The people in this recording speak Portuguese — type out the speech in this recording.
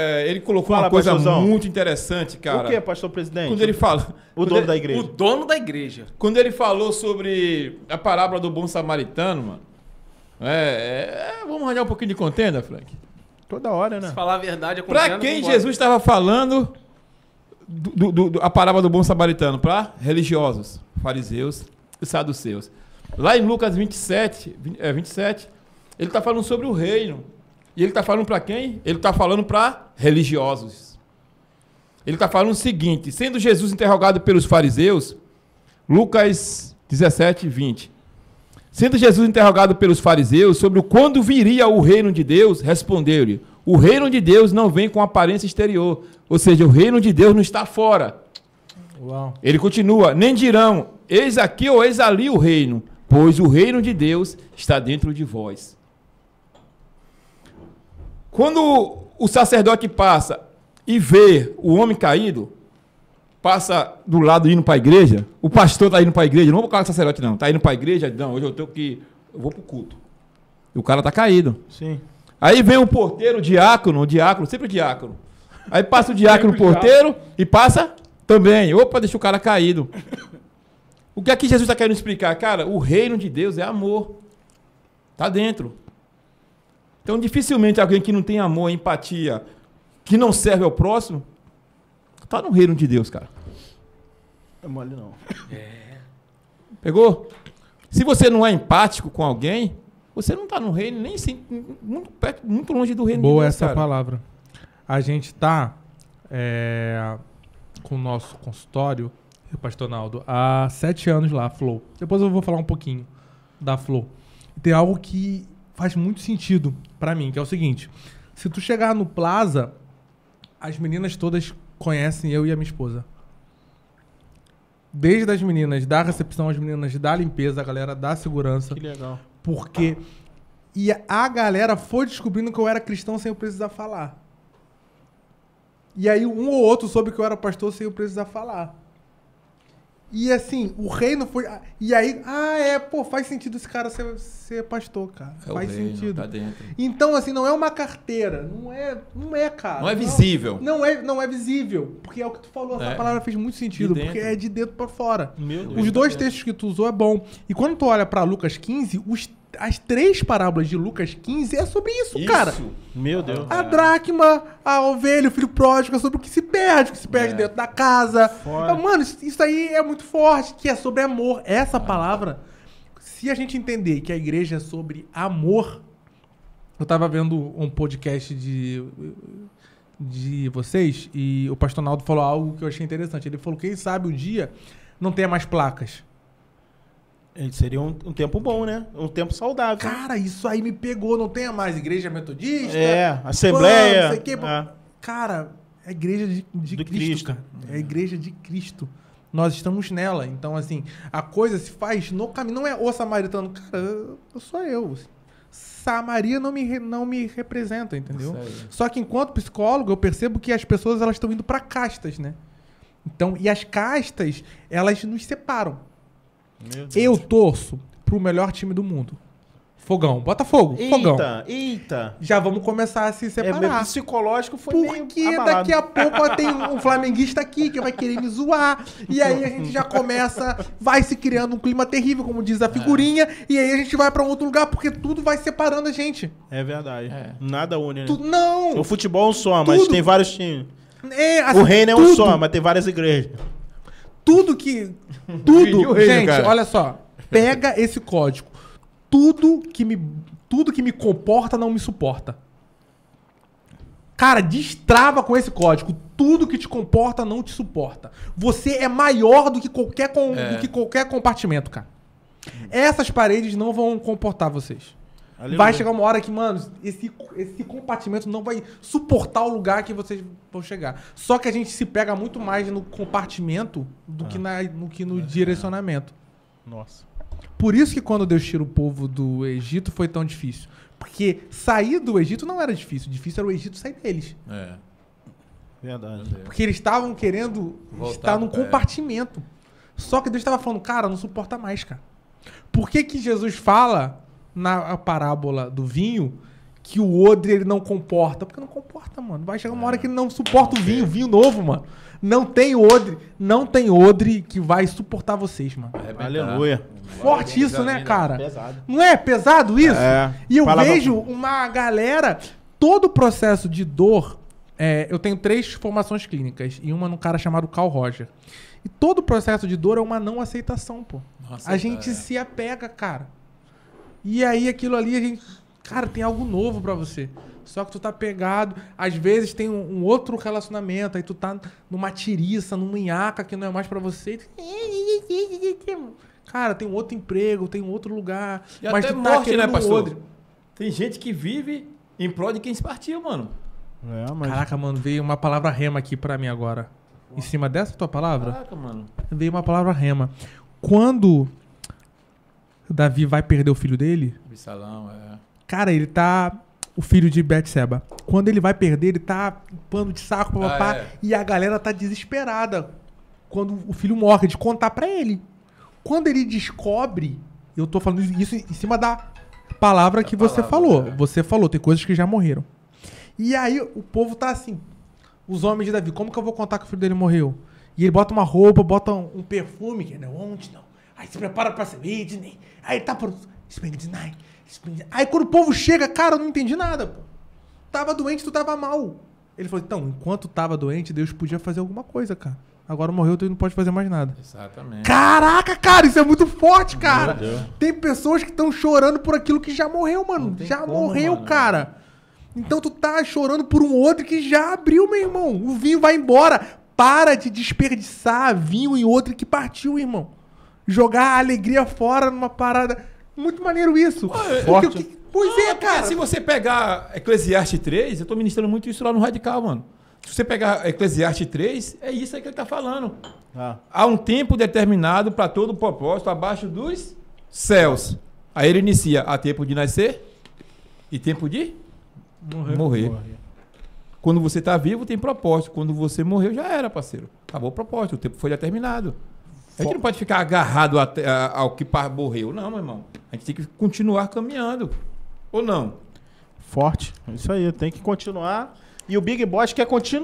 É, ele colocou Fala, uma coisa pastorzão. muito interessante, cara. O que, pastor presidente? Quando ele fala. O dono ele- da igreja. O dono da igreja. Quando ele falou sobre a parábola do bom samaritano, mano. É, é, vamos arranjar um pouquinho de contenda, Frank. Toda hora, né? Se falar a verdade, a Pra quem vambora. Jesus estava falando do, do- do- a parábola do bom samaritano? Para religiosos, fariseus e saduceus. Lá em Lucas 27, vi- é, 27 ele está falando sobre o reino. E ele está falando para quem? Ele está falando para religiosos. Ele está falando o seguinte: sendo Jesus interrogado pelos fariseus, Lucas 17, 20. Sendo Jesus interrogado pelos fariseus sobre o quando viria o reino de Deus, respondeu-lhe: O reino de Deus não vem com aparência exterior. Ou seja, o reino de Deus não está fora. Uau. Ele continua: Nem dirão, eis aqui ou eis ali o reino, pois o reino de Deus está dentro de vós. Quando o sacerdote passa e vê o homem caído, passa do lado indo para a igreja, o pastor está indo para a igreja, não vou colocar o sacerdote não, está indo para a igreja, não, hoje eu tenho que, eu vou para o culto. E o cara está caído. Sim. Aí vem o porteiro, o diácono, o diácono, sempre o diácono. Aí passa o diácono, o porteiro, e passa também. Opa, deixa o cara caído. O que aqui Jesus está querendo explicar? Cara, o reino de Deus é amor. Tá dentro. Então, dificilmente alguém que não tem amor, empatia, que não serve ao próximo, tá no reino de Deus, cara. É mole não. Pegou? Se você não é empático com alguém, você não tá no reino, nem sem, muito, perto, muito longe do reino de Boa Deus, essa cara. palavra. A gente tá é, com o nosso consultório, o pastor Naldo, há sete anos lá, Flow. Depois eu vou falar um pouquinho da Flow. Tem algo que faz muito sentido pra mim, que é o seguinte. Se tu chegar no Plaza, as meninas todas conhecem eu e a minha esposa. Desde as meninas da recepção, as meninas da limpeza, a galera da segurança. Que legal. Porque. E a galera foi descobrindo que eu era cristão sem eu precisar falar. E aí um ou outro soube que eu era pastor sem eu precisar falar. E assim, o reino foi. E aí, ah, é, pô, faz sentido esse cara ser, ser pastor, cara. É o faz reino, sentido. tá dentro. Então, assim, não é uma carteira. Não é, não é, cara. Não é visível. Não é, não é visível. Porque é o que tu falou, essa É. palavra fez muito sentido. De Porque é de dentro pra fora. Meu Deus. Os dois textos que tu usou é bom. E quando tu olha pra Lucas 15, os, as três parábolas de Lucas 15 é sobre isso, cara. Meu Deus. A dracma, a ovelha, o filho pródigo, é sobre o que se perde, o que se perde É. dentro da casa. Fora. Mano, isso, isso aí é muito forte, que é sobre amor. Essa palavra, se a gente entender que a igreja é sobre amor, eu tava vendo um podcast de, de vocês e o pastor Naldo falou algo que eu achei interessante. Ele falou, quem sabe o dia não tenha mais placas. Ele Seria um, um tempo bom, né? Um tempo saudável. Cara, isso aí me pegou. Não tenha mais igreja metodista. É, assembleia. não sei o quê. É. Cara, é a igreja de, de Cristo, Cristo. cara. É a igreja de Cristo. Nós estamos nela. Então, assim, a coisa se faz no caminho. Não é o samaritano. Cara, eu eu sou eu. Samaria não me, não me representa, entendeu? Só que enquanto psicólogo, eu percebo que as pessoas elas estão indo para castas, né? Então, e as castas, elas nos separam. Meu Deus. Eu torço pro melhor time do mundo. Fogão. Botafogo. Fogão. Eita, eita. Já vamos começar a se É, separar. meu psicológico foi meio Porque daqui a pouco ó, tem um flamenguista aqui que vai querer me zoar. E aí a gente já começa, vai se criando um clima terrível, como diz a figurinha. E aí a gente vai pra um outro lugar, porque tudo vai separando a gente. É verdade. É. Nada une, né? Tu, não! O futebol é um só, mas Tudo. tem vários times. É, assim, o reino é um tudo, só, mas tem várias igrejas. Tudo que. Tudo. reino, gente, cara. olha só. Pega esse código. Tudo que me. Tudo que me comporta não me suporta. Cara, destrava com esse código. Tudo que te comporta não te suporta. Você é maior do que qualquer, com- É. do que qualquer compartimento, cara. Essas paredes não vão comportar vocês. Aleluia. Vai chegar uma hora que, mano, esse, esse compartimento não vai suportar o lugar que vocês vão chegar. Só que a gente se pega muito mais no compartimento do que, na, no, que no direcionamento. Nossa. Por isso que quando Deus tira o povo do Egito foi tão difícil. Porque sair do Egito não era difícil. Difícil era o Egito sair deles. É. Verdade. Porque eles estavam querendo Voltar, estar num é. compartimento. Só que Deus estava falando, cara, não suporta mais, cara. Por que, que Jesus fala na parábola do vinho que o odre ele não comporta. Porque não comporta, mano. Vai chegar uma hora que ele não suporta o vinho, vinho novo, mano. Não tem odre, não tem odre que vai suportar vocês, mano. Arrebentar. Aleluia. Forte isso, né, cara? Pesado. Não é pesado isso? É. E eu Palavra- vejo uma galera, todo o processo de dor. é, eu tenho três formações clínicas e uma num cara chamado Carl Roger. E todo o processo de dor é uma não aceitação, pô. Nossa, a gente é. se apega, cara. E aí aquilo ali a gente. Cara, tem algo novo pra você. Só que tu tá pegado. Às vezes tem um, um outro relacionamento. Aí tu tá numa tiriça, numa nhaca que não é mais pra você. Cara, tem um outro emprego, tem um outro lugar. E até tu morte, né, pastor? odre. Tem gente que vive em prol de quem se partiu, mano. É, mas... Caraca, mano, veio uma palavra rema aqui pra mim agora. Em cima dessa tua palavra, Caraca, mano. veio uma palavra rema. Quando Davi vai perder o filho dele, Bissalão, é. cara, ele tá. O filho de Betseba. Quando ele vai perder, ele tá pano de saco, Ah, papá. é. E a galera tá desesperada. Quando o filho morre, de contar pra ele. Quando ele descobre, eu tô falando isso em cima da palavra que você palavra, falou. é. Você falou, tem coisas que já morreram. E aí o povo tá assim. Os homens de Davi, como que eu vou contar que o filho dele morreu? E ele bota uma roupa, bota um, um perfume, que não onde não. Aí se prepara pra ser Whitney. Aí tá por. Spend night. spend- Aí quando o povo chega, cara, eu não entendi nada, pô. Tava doente, tu tava mal. Ele falou, então, enquanto tava doente, Deus podia fazer alguma coisa, cara. Agora morreu, tu não pode fazer mais nada. Exatamente. Caraca, cara, isso é muito forte, cara. Tem pessoas que estão chorando por aquilo que já morreu, mano. Já como, morreu, mano. cara. Então tu tá chorando por um outro que já abriu, meu irmão. O vinho vai embora. Para de desperdiçar vinho em outro que partiu, irmão. Jogar a alegria fora numa parada. Muito maneiro isso. Porque forte. o que- Pois é, Ah, porque cara. Se você pegar Eclesiastes 3, eu tô ministrando muito isso lá no Radical, mano. Se você pegar Eclesiastes 3, é isso aí que ele tá falando. Ah, Há um tempo determinado para todo o propósito abaixo dos céus. Aí ele inicia há tempo de nascer e tempo de morrer. morri. Quando você tá vivo, tem propósito. Quando você morreu, já era, parceiro. Acabou o propósito, o tempo foi determinado. A gente não pode ficar agarrado ao que morreu, não, meu irmão. A gente tem que continuar caminhando. Ou não? Forte. Isso aí, tem que continuar. E o Big Boss quer continuar.